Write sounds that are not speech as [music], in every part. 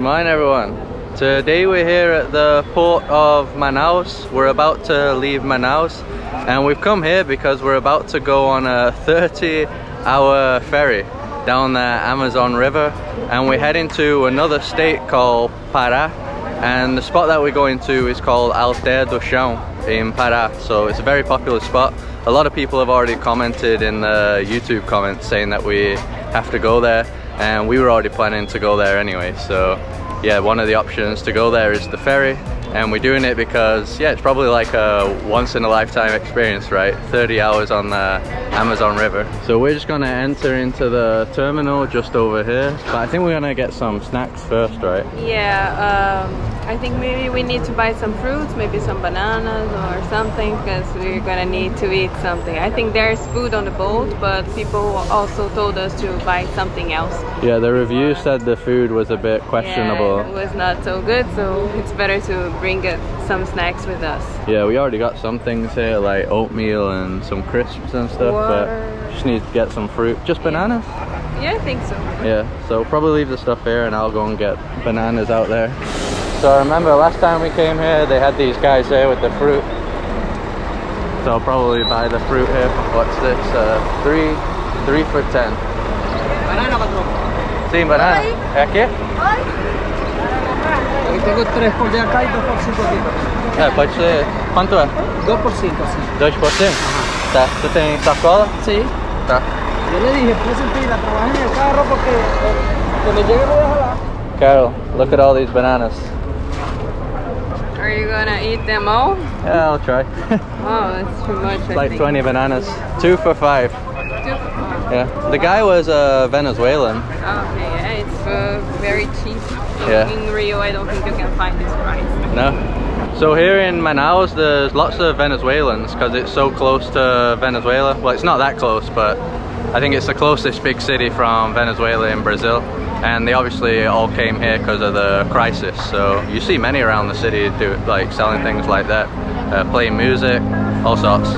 Good morning everyone. Today we're here at the port of Manaus. We're about to leave Manaus and we've come here because we're about to go on a 30 hour ferry down the Amazon River and we're heading to another state called Pará and the spot that we're going to is called Alter do Chão in Pará so it's a very popular spot. A lot of people have already commented in the YouTube comments saying that we have to go there and we were already planning to go there anyway so yeah one of the options to go there is the ferry and we're doing it because yeah it's probably like a once in a lifetime experience right? 30 hours on the Amazon River. So we're just gonna enter into the terminal just over here but I think we're gonna get some snacks first right? Yeah um, I think maybe we need to buy some fruits maybe some bananas or something because we're gonna need to eat something I think there's food on the boat but people also told us to buy something else yeah the review said the food was a bit questionable yeah, it was not so good so it's better to bring some snacks with us. Yeah, we already got some things here like oatmeal and some crisps and stuff, Water. but just need to get some fruit. Just bananas? Yeah, I think so. Yeah, so probably leave the stuff here and I'll go and get bananas out there. So I remember last time we came here, they had these guys here with the fruit. So I'll probably buy the fruit here. What's this? Uh, three, three for ten. Banana, patrón. Sí, banana. ¿Eh, aquí? tengo tres por de acá y dos por cinco aquí. É, pode ser. Quanto é? Dos por cinco, assim. Dois por cinco? Tá. Tu tem sacola? Sim. Tá. Eu lhe dije, puse pila, trabaja en el carro porque eh, cuando llegue voy a jalar. Carol, look at all these bananas. Are you gonna eat them all? Yeah, I'll try. [laughs] oh, that's too much. It's like 20 bananas. Two for five. Two for five. Yeah. The guy was a uh, Venezuelan. Okay, yeah, it's uh, very cheap. Yeah. In Rio, I don't think you can find this price. No? So here in Manaus, there's lots of Venezuelans because it's so close to Venezuela. Well, it's not that close, but I think it's the closest big city from Venezuela in Brazil. And they obviously all came here because of the crisis. So you see many around the city do like selling things like that, uh, playing music, all sorts.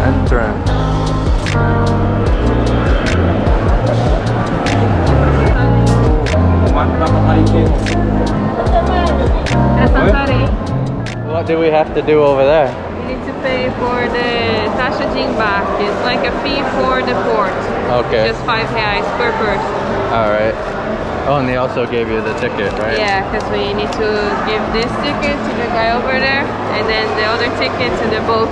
Entrance. What do we have to do over there? We need to pay for the taxa de embarque. It's like a fee for the port. Okay. Just five reais per person. Alright. Oh, and they also gave you the ticket, right? Yeah, because we need to give this ticket to the guy over there, and then the other ticket to the boat.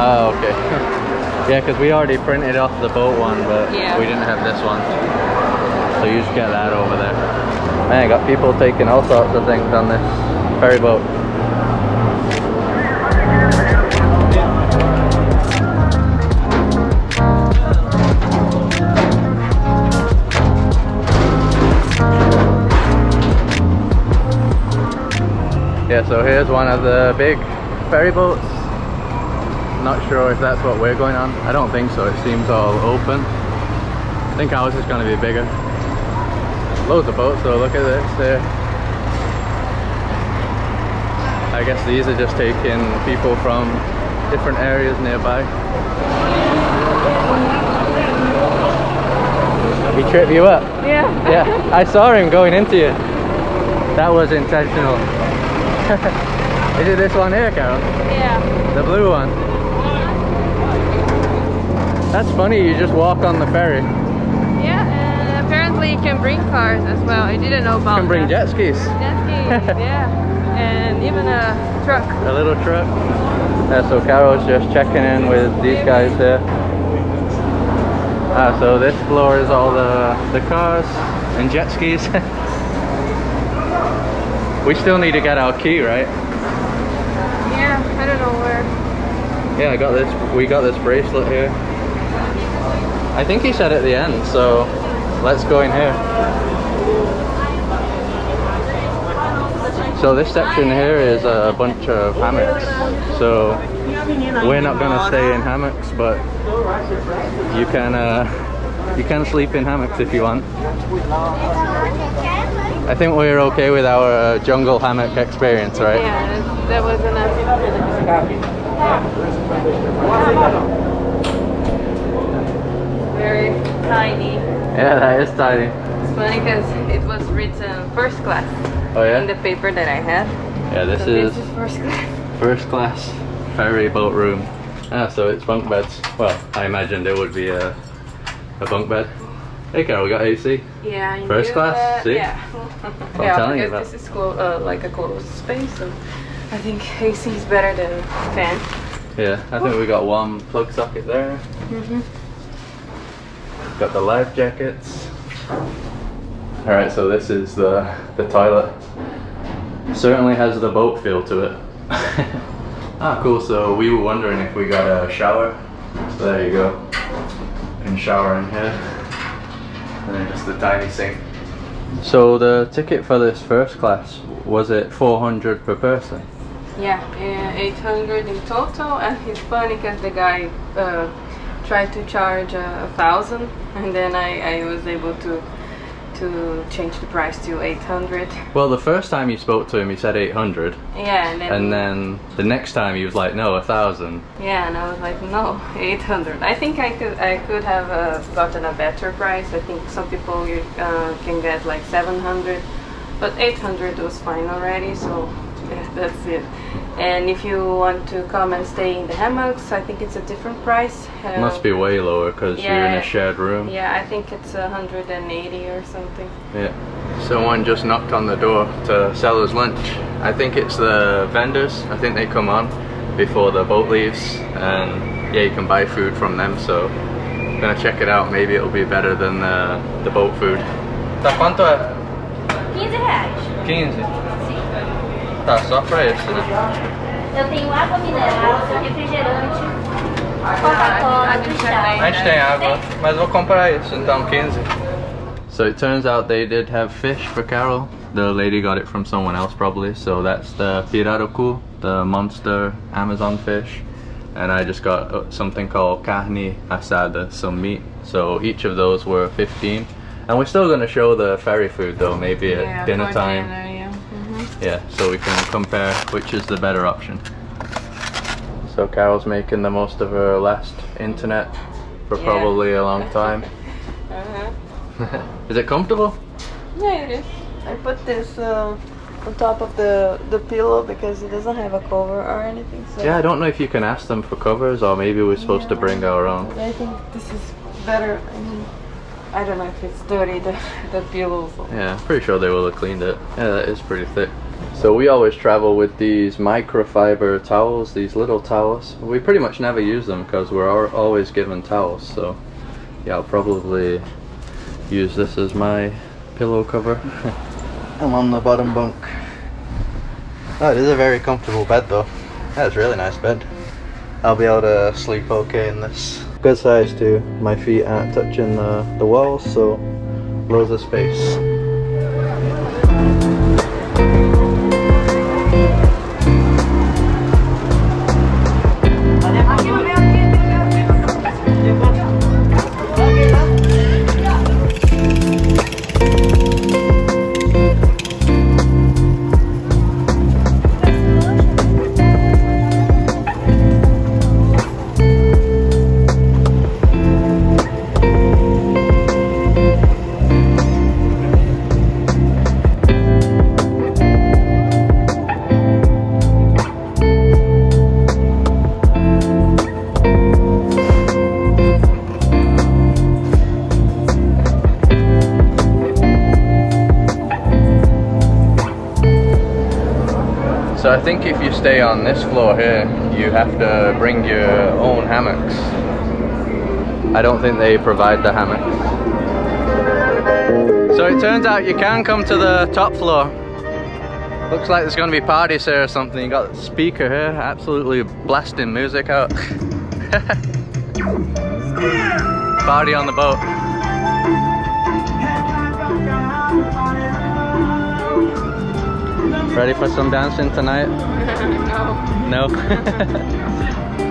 oh, [laughs] okay. [laughs] yeah, because we already printed off the boat one, but yeah. we didn't have this one. So you just get that over there. Man, got people taking all sorts of things on this ferry boat. Yeah, so here's one of the big ferry boats. Not sure if that's what we're going on. I don't think so, it seems all open. I think ours is going to be bigger. Loads of boats though, look at this there. I guess these are just taking people from different areas nearby. He tripped you up? Yeah. yeah, I saw him going into you. That was intentional. Is it this one here, Carol? Yeah. The blue one? That's funny, you just walk on the ferry. Yeah, and apparently you can bring cars as well. I didn't know about You can bring that. jet skis. Jet skis, yeah. And even a truck. A little truck. Yeah, so Carol's just checking in with these guys here. Ah, so this floor is all the, the cars and jet skis. [laughs] We still need to get our key, right? Yeah, I don't know where. Yeah, I got this. We got this bracelet here. I think he said at the end, so let's go in here. So this section here is a bunch of hammocks. So we're not gonna stay in hammocks, but you can uh, you can sleep in hammocks if you want. I think we're okay with our uh, jungle hammock experience, right? Yeah, that was enough. Very tiny. Yeah, that is tiny. It's funny because it was written first class Oh yeah? in the paper that I had. Yeah, this so is this is first class. first class ferry boat room. Ah, so it's bunk beds. Well, I imagined it would be a, a bunk bed. Hey Carol, we got AC. Yeah. you First class? See? Yeah. I'm yeah, telling you because this is clo- uh, like a closed space, so I think AC is better than fan. Yeah, I think we got one plug socket there. Mm-hmm. Got the life jackets. Alright, so this is the, the toilet. Certainly has the boat feel to it. [laughs] ah, cool. So we were wondering if we got a shower. So there you go. Can shower in here. And then just a tiny sink. So the ticket for this first class, was it 400 per person? Yeah, uh, 800 in total, and it's funny because the guy uh, tried to charge uh, a thousand, and then I, I was able to to change the price to 800. Well, the first time you spoke to him, he said 800. Yeah, and then And then the next time he was like, no, a thousand. yeah, and I was like, no, 800. I think I could I could have uh, gotten a better price. I think some people you, uh, can get like 700, but 800 was fine already. So that's it. And if you want to come and stay in the hammocks, I think it's a different price. Uh, Must be way lower because you're in a shared room. Yeah, I think it's 180 or something. Yeah. Someone just knocked on the door to sell us lunch. I think it's the vendors. I think they come on before the boat leaves, and yeah, you can buy food from them. So, gonna check it out. Maybe it'll be better than the the boat food. Tá quanto é? 15 reais. 15. Sim. Tá, só pra esse, né? Eu tenho água mineral, refrigerante, Ah, Coca-Cola, a gente tem. A gente tem água, mas vou comprar isso, então 15. So it turns out they did have fish for Carol. The lady got it from someone else probably. So that's the pirarucu, the monster Amazon fish. And I just got uh, something called carne asada, some meat. So each of those were 15. And we're still gonna show the ferry food though, maybe at Yeah, dinner time. dinner, yeah. Yeah, so we can compare which is the better option. So Carol's making the most of her last internet for Yeah. probably a long [laughs] time. Uh-huh. [laughs] is it comfortable? Yeah, it is. I put this uh, on top of the the pillow because it doesn't have a cover or anything. So Yeah, I don't know if you can ask them for covers or maybe we're supposed to bring our own. I think this is better. I mean, I don't know if it's dirty the [laughs] the pillow. So. Yeah, pretty sure they will have cleaned it. Yeah, that is pretty thick. So we always travel with these microfiber towels, these little towels. We pretty much never use them because we're always given towels. So yeah, I'll probably use this as my pillow cover. [laughs] I'm on the bottom bunk. Oh, it is a very comfortable bed though. That's really nice bed. I'll be able to sleep okay in this. Good size too. My feet aren't touching the, the walls, so loads of space. Think if you stay on this floor here, you have to bring your own hammocks. I don't think they provide the hammocks. So it turns out you can come to the top floor. Looks like there's gonna be parties here or something. You got the speaker here, absolutely blasting music out. [laughs] Party on the boat. Ready for some dancing tonight? [laughs] no. No? [laughs] [laughs]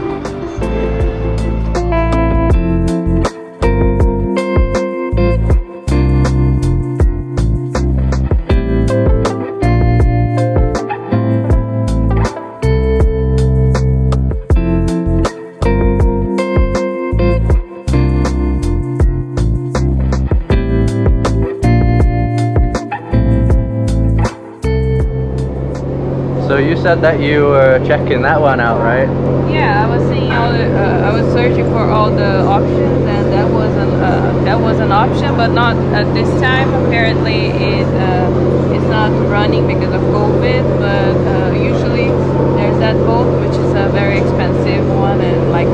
said that you were checking that one out, right? Yeah, I was seeing all the. Uh, I was searching for all the options, and that was an uh, that was an option, but not at this time. Apparently, it uh, it's not running because of COVID. But uh, usually, there's that boat, which is a very expensive one and like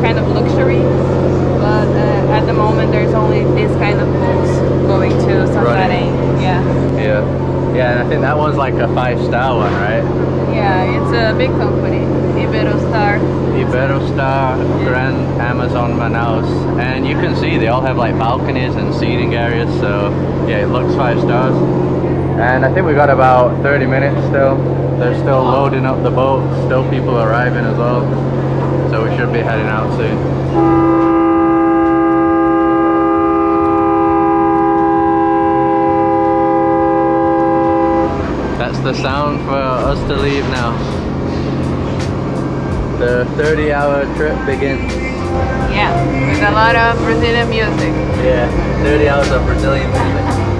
kind of luxury. But uh, at the moment, there's only this kind of boats going to Santarém. Yeah, Yeah. Yeah, and I think that one's like a five star one, right? yeah, it's a big company, Iberostar. Iberostar Grand Amazon Manaus. And you can see they all have like balconies and seating areas, so yeah, it looks five stars. And I think we got about 30 minutes still. They're still loading up the boat, still people arriving as well. So we should be heading out soon. That's the sound for us to leave now. The 30 hour trip begins. Yeah, with a lot of Brazilian music. Yeah, 30 hours of Brazilian music.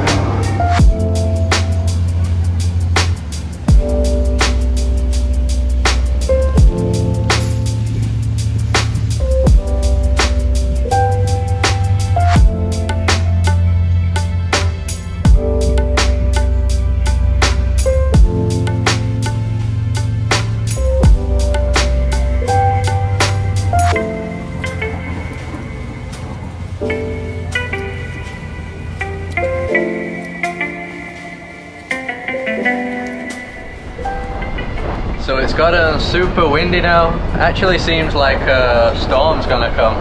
It's gotten super windy now. Actually seems like a storm's gonna come.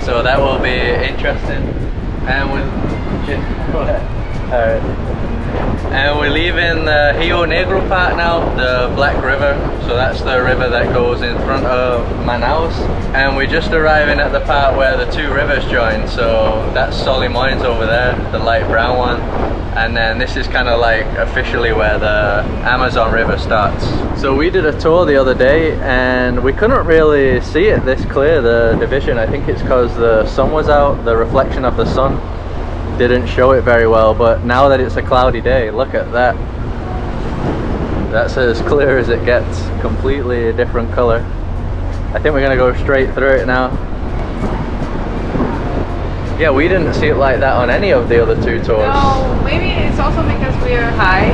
So that will be interesting. And. Alright. [laughs] And we're leaving the uh, Rio Negro part now, the Black River. So that's the river that goes in front of Manaus. And we're just arriving at the part where the two rivers join. So that's Solimões over there, the light brown one. And then this is kind of like officially where the Amazon River starts. So we did a tour the other day and we couldn't really see it this clear, the division. I think it's because the sun was out, the reflection of the sun didn't show it very well. But now that it's a cloudy day, look at that. That's as clear as it gets, completely a different color. I think we're gonna go straight through it now. Yeah, we didn't see it like that on any of the other two tours. No, maybe it's also because we are high.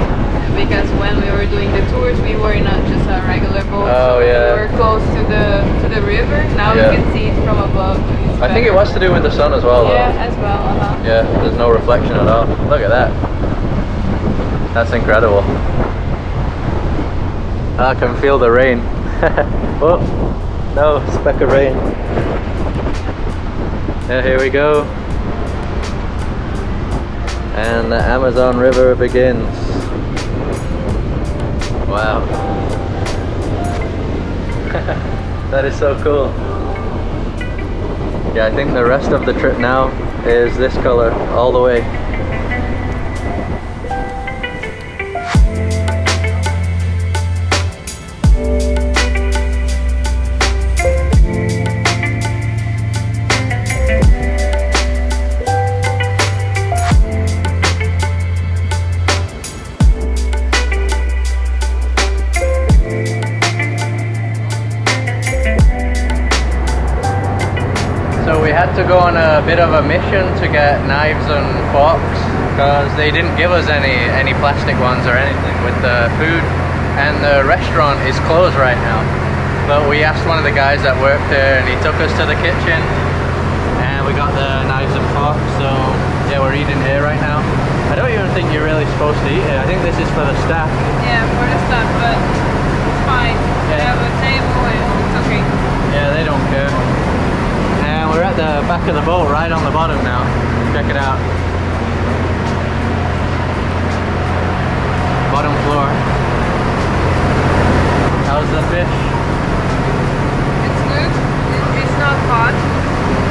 Because when we were doing the tours, we were not just a regular boat. Oh, so yeah. We were close to the to the river. Now Yeah. you can see it from above. I think it was to do with the sun as well. though. Yeah, as well. Uh-huh. Yeah, there's no reflection at all. Look at that. That's incredible. I can feel the rain. [laughs] oh, no, speck of rain. Yeah, here we go. And the Amazon River begins. Wow. [laughs] that is so cool. Yeah, I think the rest of the trip now is this color all the way. To go on a bit of a mission to get knives and forks because they didn't give us any any plastic ones or anything with the food and the restaurant is closed right now. But we asked one of the guys that worked there and he took us to the kitchen and we got the knives and forks so yeah we're eating here right now. I don't even think you're really supposed to eat it. I think this is for the staff. Yeah, for the staff but it's fine. We Yeah. have a table and it's okay. Yeah, they don't care. And we're at the back of the boat, right on the bottom now. Check it out. Bottom floor. How's the fish? It's good. It's not hot.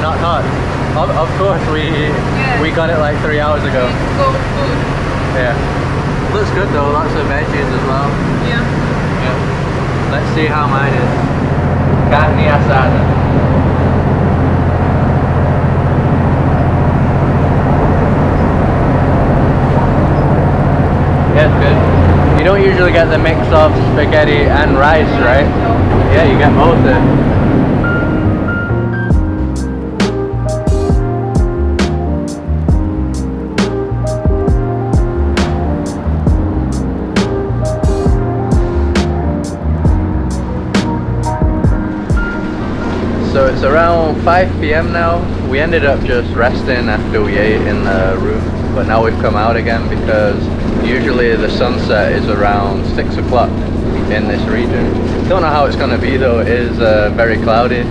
Not hot. Of, of course, we Yeah. we got it like three hours ago. It's cold food. Yeah. Looks good though, lots of veggies as well. Yeah. Yeah. Let's see how mine is. Carne asada. Yeah, good. You don't usually get the mix of spaghetti and rice, right? Yeah, you get both there. So it's around 5 p.m. now. We ended up just resting after we ate in the room, but now we've come out again because usually the sunset is around 6 o'clock in this region. Don't know how it's going to be though, it is uh, very cloudy.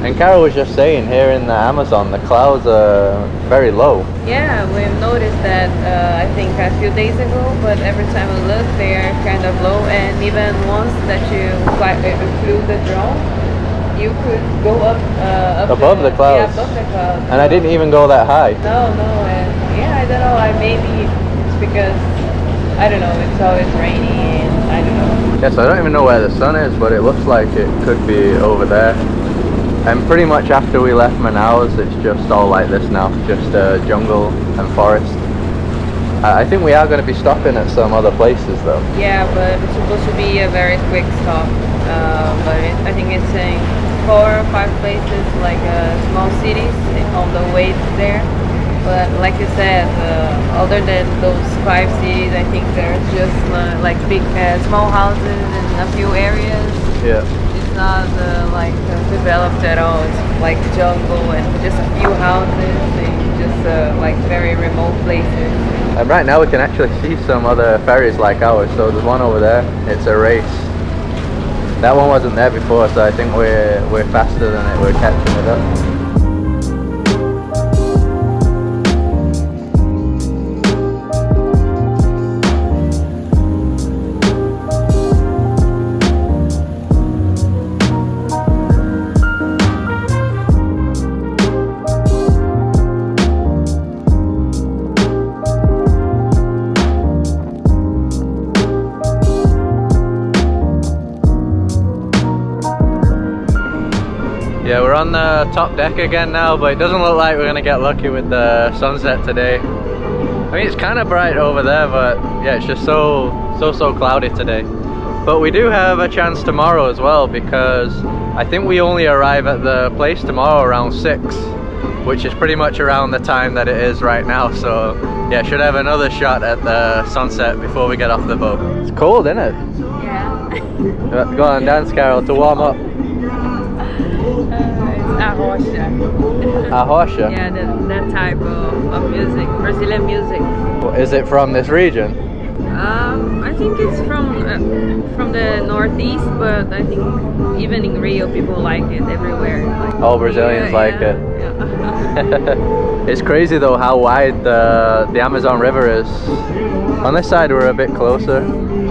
And Carol was just saying here in the Amazon, the clouds are very low. Yeah, we've noticed that uh, I think a few days ago, but every time we look, they are kind of low. And even once that you fly, uh, flew the drone, you could go up, uh, up above the, the, clouds. Yeah, above the clouds. And I didn't even go that high. No, no, and yeah, I don't know. I maybe because I don't know. It's always rainy, and I don't know. Yes, I don't even know where the sun is, but it looks like it could be over there. And pretty much after we left Manaus, it's just all like this now, just uh, jungle and forest. I think we are going to be stopping at some other places though. Yeah, but it's supposed to be a very quick stop. Uh, but it, I think it's saying four or five places, like uh, small cities on the way there. But like you said, uh, other than those five cities, I think there's just uh, like big, uh, small houses in a few areas. Yeah. It's not uh, like developed at all. It's like jungle and just a few houses and just like very remote places. And right now we can actually see some other ferries like ours. So there's one over there, it's a race. That one wasn't there before, so I think we're, we're faster than it, we're catching it up. We're on the top deck again now, but it doesn't look like we're gonna get lucky with the sunset today. I mean, it's kind of bright over there, but yeah, it's just so, so, so cloudy today. But we do have a chance tomorrow as well, because I think we only arrive at the place tomorrow around 6, which is pretty much around the time that it is right now. So yeah, should have another shot at the sunset before we get off the boat. It's cold, isn't it? Yeah. [laughs] Go on, dance, Carol, to warm up. Arrocha. Arrocha? Yeah, that, that type of, of music, Brazilian music. Is it from this region? Um, I think it's from uh, from the northeast, but I think even in Rio people like it everywhere. Like, All Brazilians yeah, like yeah, it. Yeah. [laughs] it's crazy though how wide the, the Amazon River is. On this side we're a bit closer.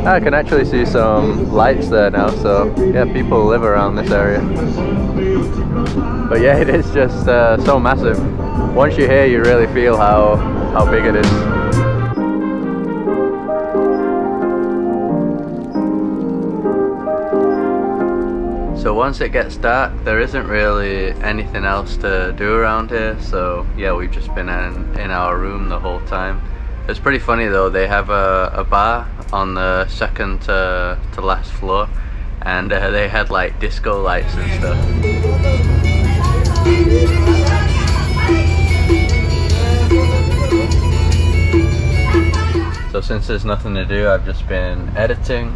I can actually see some lights there now, so yeah, people live around this area. But yeah, [laughs] it is just uh, so massive. Once you're here, you really feel how, how big it is. So once it gets dark, there isn't really anything else to do around here. So yeah, we've just been in, in our room the whole time. It's pretty funny though, they have a, a bar on the second to, to last floor and uh, they had like disco lights and stuff. So since there's nothing to do, I've just been editing,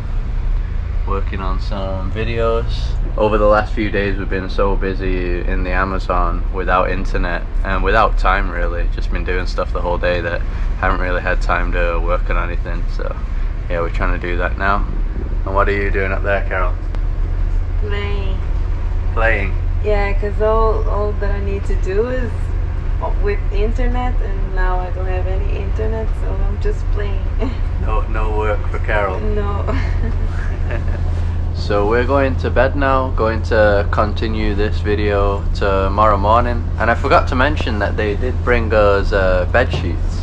working on some videos. Over the last few days we've been so busy in the Amazon without internet and without time really. Just been doing stuff the whole day that haven't really had time to work on anything. So yeah, we're trying to do that now. And what are you doing up there, Carol? Playing. Playing? Yeah, because all, all that I need to do is with internet and now I don't have any internet so I'm just playing. no, no work for Carol? [laughs] No. [laughs] so we're going to bed now, going to continue this video tomorrow morning and I forgot to mention that they did bring us uh, bed sheets.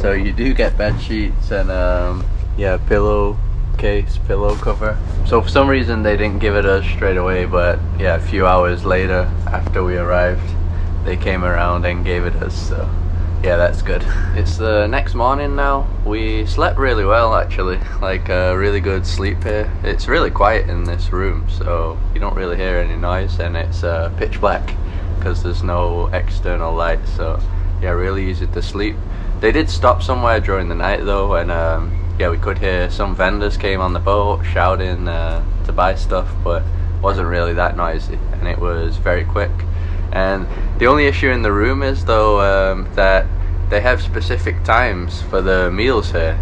So you do get bed sheets and um, yeah, pillow case, pillow cover. So for some reason they didn't give it us straight away, but yeah, a few hours later after we arrived, they came around and gave it us. So Yeah, that's good. It's the next morning now. We slept really well actually, like a really good sleep here. It's really quiet in this room, so you don't really hear any noise, and it's uh, pitch black because there's no external light. So yeah, really easy to sleep. They did stop somewhere during the night though, and um, yeah, we could hear some vendors came on the boat shouting uh, to buy stuff, but wasn't really that noisy, and it was very quick. And the only issue in the room is though um, that they have specific times for the meals here.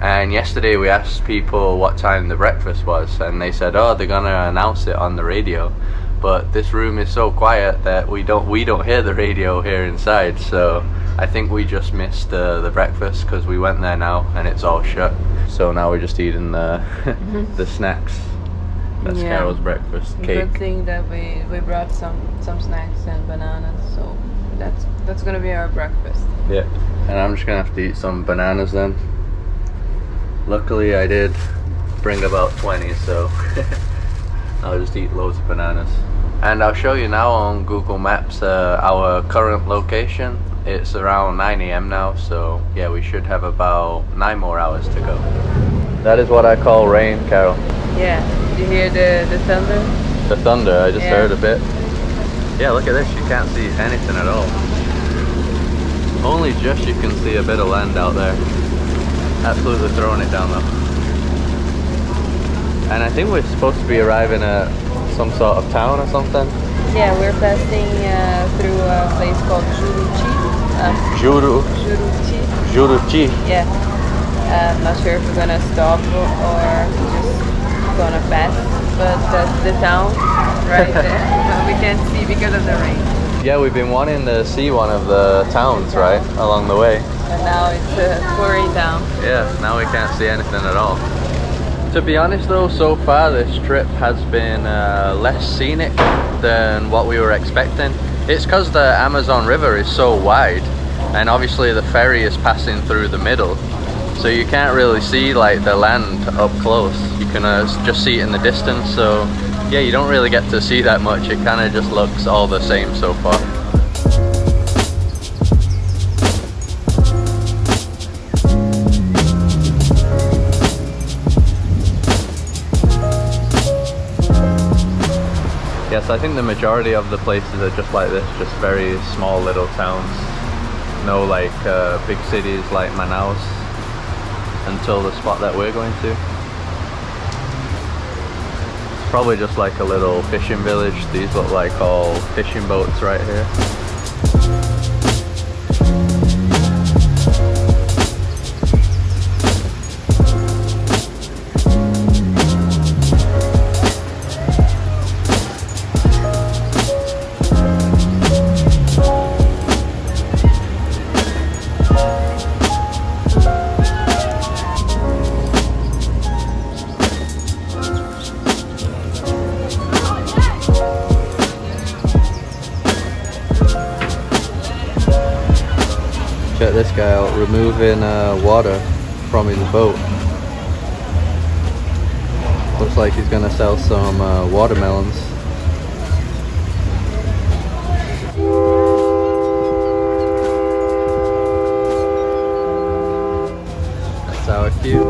And yesterday we asked people what time the breakfast was, and they said, "Oh, they're gonna announce it on the radio." But this room is so quiet that we don't we don't hear the radio here inside. So I think we just missed uh, the breakfast because we went there now and it's all shut. So now we're just eating the [laughs] the snacks. That's Yeah. Carol's breakfast cake. Good thing that we we brought some some snacks and bananas, so that's that's gonna be our breakfast. Yeah. And I'm just gonna have to eat some bananas then. Luckily I did bring about 20 so [laughs] I'll just eat loads of bananas. And I'll show you now on Google Maps uh, our current location. It's around 9 a.m. now so yeah we should have about 9 more hours to go. That is what I call rain, Carol. Yeah. Did you hear the the thunder? The thunder, I just Yeah. heard a bit. Yeah, look at this, you can't see anything at all. Only just you can see a bit of land out there. Absolutely throwing it down though. And I think we're supposed to be arriving at some sort of town or something. Yeah, we're passing uh, through a place called Juruti. Uh, Juru, Juruti. Juruti. Yeah. I'm not sure if we're gonna stop or just gonna pass, but that's the town right there. [laughs] but we can't see because of the rain. Yeah, we've been wanting to see one of the towns, right, along the way. And now it's uh, pouring down. Yeah, now we can't see anything at all. To be honest though, so far this trip has been uh, less scenic than what we were expecting. It's because the Amazon River is so wide and obviously the ferry is passing through the middle so you can't really see like the land up close. You can uh, just see it in the distance so yeah you don't really get to see that much. It kind of just looks all the same so far. Yes, I think the majority of the places are just like this, just very small little towns. No like uh, big cities like Manaus until the spot that we're going to. It's probably just like a little fishing village. These look like all fishing boats right here. Sell some uh, watermelons. That's our cue.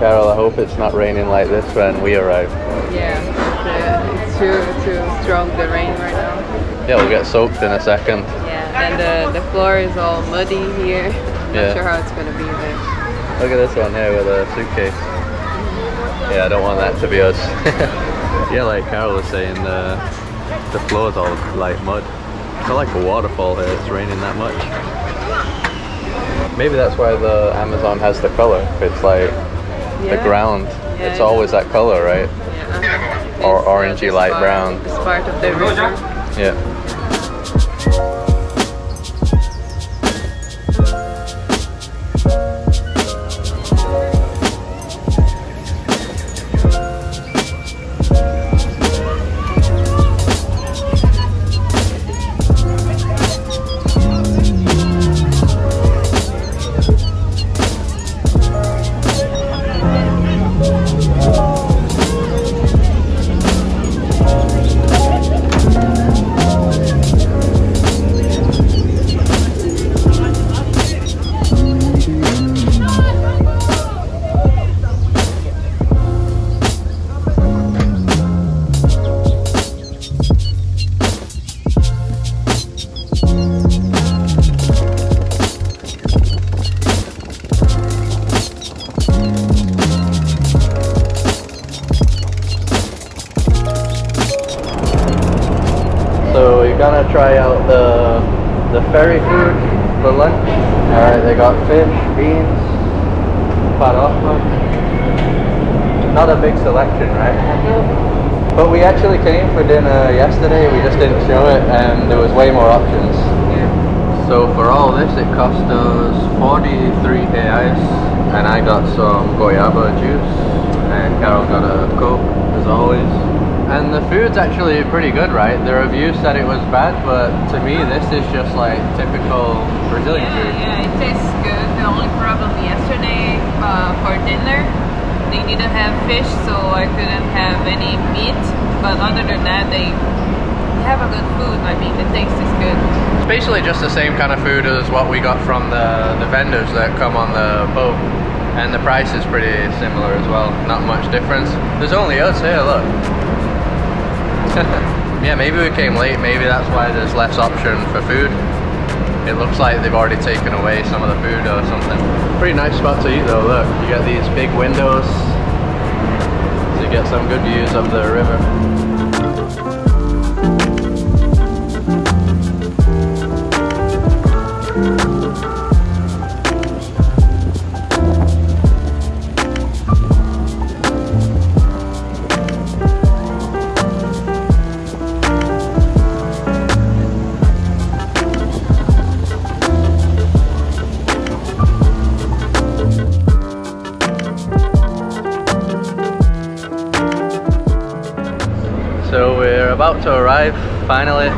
Carol, I hope it's not raining like this when we arrive. Yeah, it's, uh, it's too too strong the rain right now. Yeah, we'll get soaked in a second. Yeah, and the the floor is all muddy here. Not Yeah. sure how it's gonna be there. Look at this one here with a suitcase. Yeah, I don't want that to be us. [laughs] yeah, like Carol was saying, the the floor's all like mud. It's not like a waterfall here. It's raining that much. Maybe that's why the Amazon has the color. It's like the ground. Yeah, it's yeah. always that color, right? Yeah. Or It's, orangey this light part- brown. It's part of the river. Yeah. All this it cost us 43 reais and I got some guayaba juice and Carol got a coke as always. And the food's actually pretty good, right? The review said it was bad, but to me this is just like typical Brazilian Yeah, food. yeah, it tastes good. The only problem yesterday uh, for dinner, they didn't have fish, so I couldn't have any meat. But other than that, they have a good food. I mean, the taste is good. Basically just the same kind of food as what we got from the, the vendors that come on the boat. And the price is pretty similar as well. Not much difference. There's only us here, look. [laughs] yeah, maybe we came late. Maybe that's why there's less option for food. It looks like they've already taken away some of the food or something. Pretty nice spot to eat though, look. You got these big windows. So you get some good views of the river. Finally.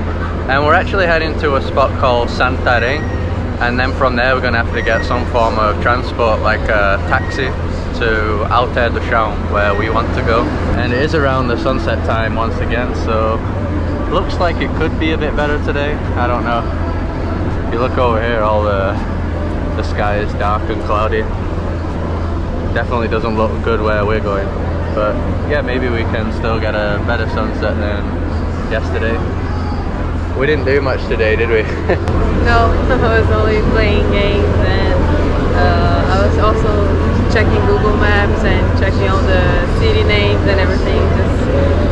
And we're actually heading to a spot called Santarém and then from there we're going to have to get some form of transport like a taxi to Alter do Chão where we want to go. And it is around the sunset time once again so looks like it could be a bit better today. I don't know. If you look over here all the the sky is dark and cloudy. Definitely doesn't look good where we're going. But yeah maybe we can still get a better sunset than yesterday. We didn't do much today did we? [laughs] No, [laughs] I was only playing games and uh, I was also checking Google Maps and checking all the city names and everything just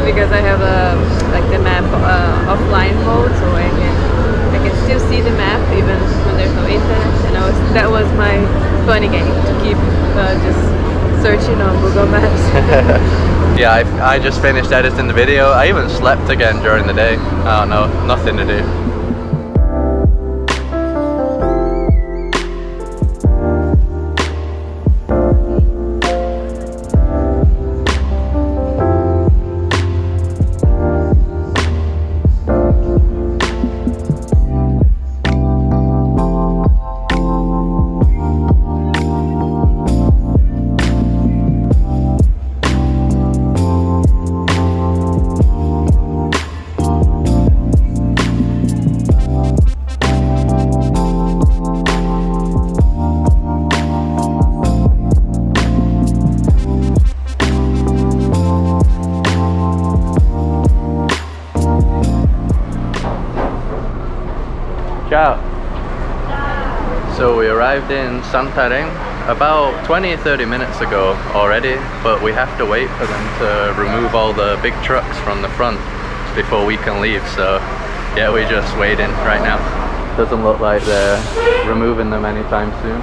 because I have a like the map uh, offline mode so I can I can still see the map even when there's no internet. And I was that was my funny game to keep uh, just searching on Google Maps. [laughs] [laughs] yeah I, I just finished editing the video. I even slept again during the day. I don't know nothing to do Ciao. So we arrived in Santarém about 20-30 minutes ago already, but we have to wait for them to remove all the big trucks from the front before we can leave. So yeah, we're just waiting right now. Doesn't look like they're removing them anytime soon.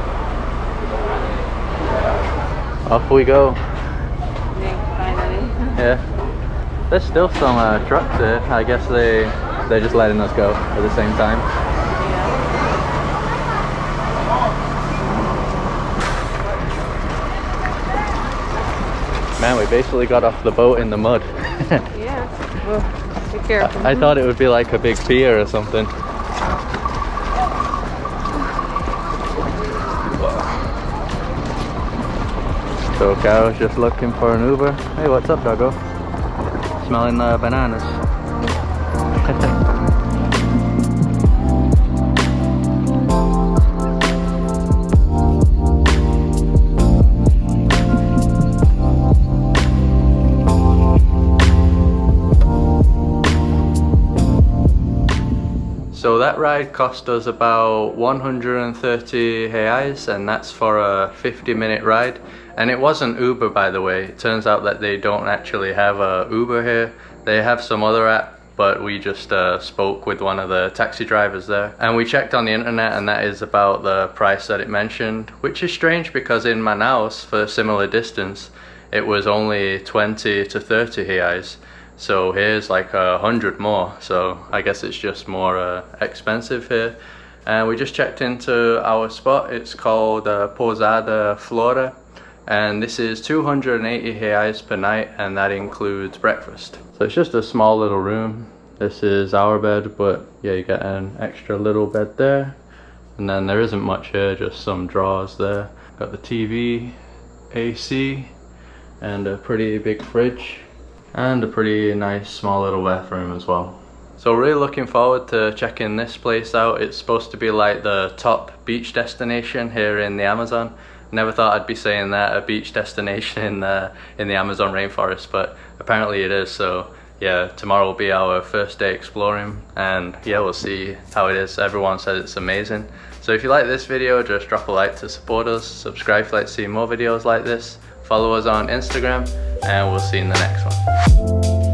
Off we go. Yeah. There's still some uh, trucks here. I guess they they're just letting us go at the same time. Man, we basically got off the boat in the mud. [laughs] [laughs] Yeah. Well, be careful. I thought it would be like a big pier or something. So Carol's just looking for an Uber. Hey, what's up, doggo? Smelling the bananas. So that ride cost us about 130 reais and that's for a 50 minute ride. And it wasn't Uber by the way. It turns out that they don't actually have a Uber here. They have some other app but we just uh, spoke with one of the taxi drivers there. And we checked on the internet and that is about the price that it mentioned, which is strange because in Manaus, for a similar distance, it was only 20 to 30 reais. So here's like a hundred more. So I guess it's just more uh, expensive here. And we just checked into our spot. It's called uh, Pousada Flora. And this is 280 reais per night and that includes breakfast. So it's just a small little room. This is our bed, but yeah, you get an extra little bed there. And then there isn't much here, just some drawers there. Got the TV, AC, and a pretty big fridge and a pretty nice small little bathroom as well. So really looking forward to checking this place out. It's supposed to be like the top beach destination here in the Amazon. Never thought I'd be saying that, a beach destination in the, in the Amazon rainforest, but apparently it is. So yeah, tomorrow will be our first day exploring and yeah, we'll see how it is. Everyone says it's amazing. So if you like this video, just drop a like to support us, subscribe if you'd like to see more videos like this, follow us on Instagram, and we'll see you in the next one.